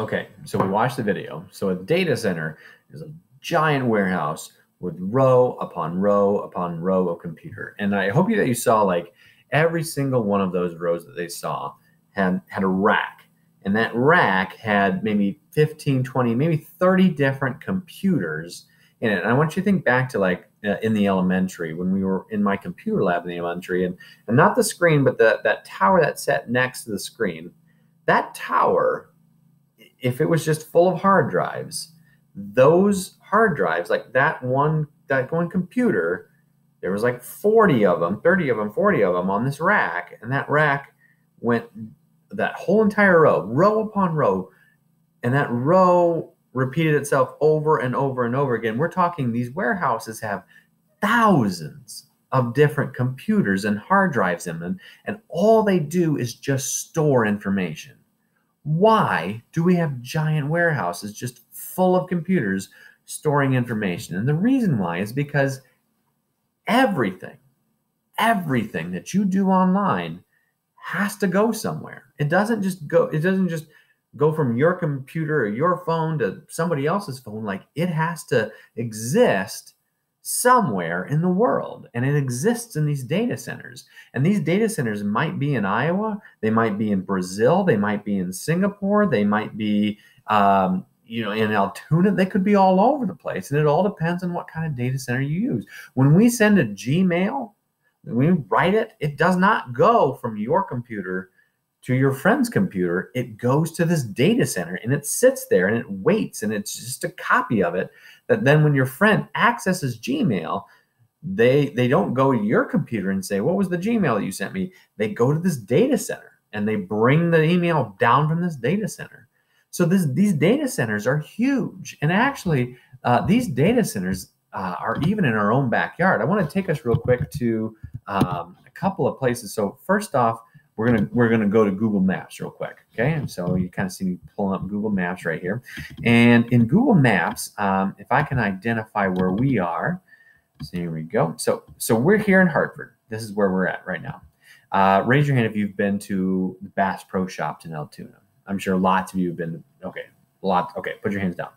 Okay, so we watched the video. So a data center is a giant warehouse with row upon row upon row of computer. And I hope you that you saw like every single one of those rows that they saw had had a rack. And that rack had maybe 15, 20, maybe 30 different computers in it. And I want you to think back to like uh, in the elementary when we were in my computer lab in the elementary and, and not the screen, but the, that tower that sat next to the screen. That tower, if it was just full of hard drives, those hard drives, like that one, that one computer, there was like 40 of them, 30 of them, 40 of them on this rack. And that rack went that whole entire row, row upon row. And that row repeated itself over and over and over again. We're talking these warehouses have thousands of different computers and hard drives in them, and all they do is just store information. Why do we have giant warehouses just full of computers storing information? And the reason why is because everything, everything that you do online has to go somewhere. It doesn't just go, it doesn't just go from your computer or your phone to somebody else's phone. Like it has to exist somewhere in the world and it exists in these data centers. And these data centers might be in iowa they might be in brazil they might be in singapore they might be um, you know in altoona they could be all over the place and it all depends on what kind of data center you use. When we send a gmail we write it it does not go from your computer to your friend's computer, it goes to this data center and it sits there and it waits and it's just a copy of it that then when your friend accesses Gmail, they they don't go to your computer and say, "What was the Gmail that you sent me?" They go to this data center and they bring the email down from this data center. So this these data centers are huge, and actually, uh, these data centers uh, are even in our own backyard. I want to take us real quick to um, a couple of places. So first off, we're gonna we're gonna go to Google Maps real quick. Okay, and so you kind of see me pulling up Google Maps right here, and in Google Maps, um, if I can identify where we are, so here we go. So so we're here in Hartford. This is where we're at right now. Uh, raise your hand if you've been to the Bass Pro Shops in Altoona. I'm sure lots of you have been. Okay, lots. Okay, put your hands down.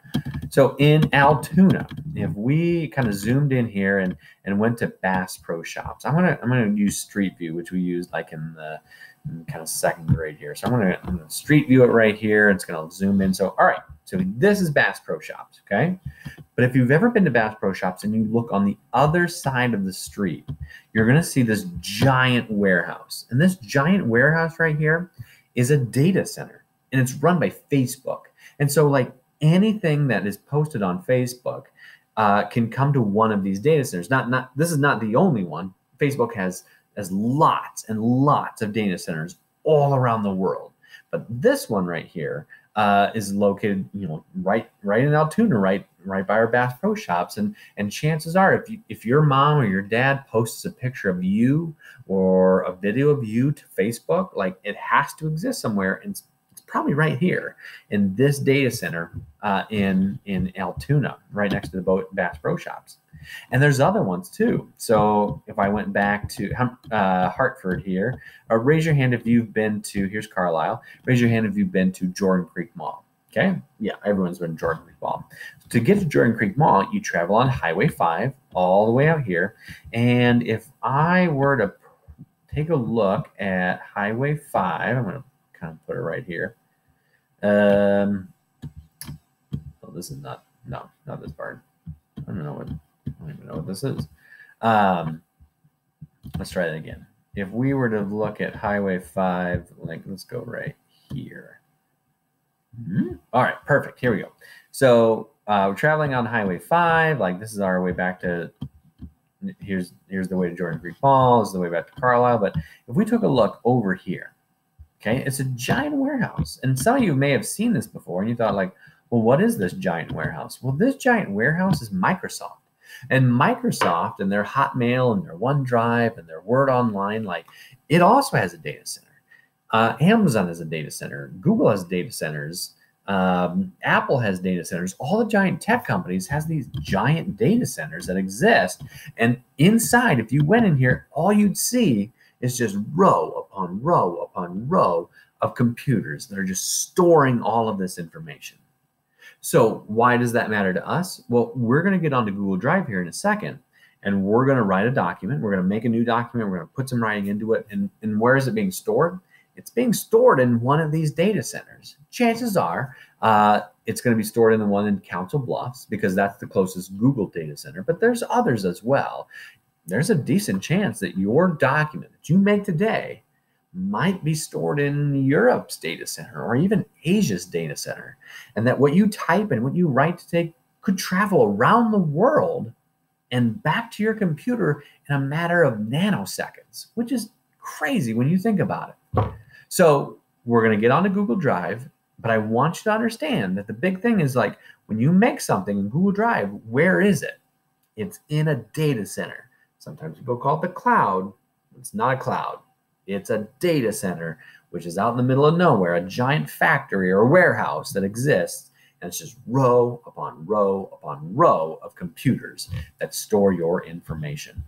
So in Altoona, if we kind of zoomed in here and and went to Bass Pro Shops, I'm gonna I'm gonna use Street View, which we used like in the kind of second grade here. So I'm gonna, I'm gonna street view it right here. It's gonna zoom in. So all right, so this is Bass Pro Shops, okay? But if you've ever been to Bass Pro Shops and you look on the other side of the street, you're gonna see this giant warehouse. And this giant warehouse right here is a data center and it's run by Facebook. And so like anything that is posted on Facebook uh, can come to one of these data centers. Not not this is not the only one. Facebook has has lots and lots of data centers all around the world. But this one right here uh, is located, you know, right right in Altoona, right right by our Bass Pro Shops, and and chances are, if you, if your mom or your dad posts a picture of you or a video of you to Facebook, like it has to exist somewhere, and probably right here in this data center uh, in in Altoona, right next to the Bass Pro Shops. And there's other ones too. So if I went back to uh, Hartford here, uh, raise your hand if you've been to, here's Carlisle, raise your hand if you've been to Jordan Creek Mall. Okay. Yeah, everyone's been to Jordan Creek Mall. To get to Jordan Creek Mall, you travel on Highway 5 all the way out here. And if I were to take a look at Highway 5, I'm going to kind of put it right here. Um, oh, this is not, no, not this part. I don't know what I don't even know what this is. Um, let's try that again. If we were to look at Highway 5, like let's go right here. Mm-hmm. All right, perfect. Here we go. So uh, we're traveling on Highway 5. Like this is our way back to here's here's the way to Jordan Creek Falls, the way back to Carlisle. But if we took a look over here, okay, it's a giant warehouse. And some of you may have seen this before, and you thought, like, well, what is this giant warehouse? Well, this giant warehouse is Microsoft. And Microsoft and their Hotmail and their OneDrive and their Word Online, like it also has a data center. Uh, Amazon has a data center. Google has data centers. Um, Apple has data centers. All the giant tech companies has these giant data centers that exist. And inside, if you went in here, all you'd see is just row upon row upon row of computers that are just storing all of this information. So, why does that matter to us? Well, we're going to get onto Google Drive here in a second, and we're going to write a document. We're going to make a new document. We're going to put some writing into it. And, and where is it being stored? It's being stored in one of these data centers. Chances are uh, it's going to be stored in the one in Council Bluffs because that's the closest Google data center, but there's others as well. There's a decent chance that your document that you make today might be stored in Europe's data center or even Asia's data center, and that what you type and what you write today could travel around the world and back to your computer in a matter of nanoseconds, which is crazy when you think about it. So, we're going to get onto Google Drive but I want you to understand that the big thing is like when you make something in Google Drive, where is it? It's in a data center. Sometimes people call it the cloud. It's not a cloud, it's a data center, which is out in the middle of nowhere, a giant factory or a warehouse that exists. And it's just row upon row upon row of computers that store your information.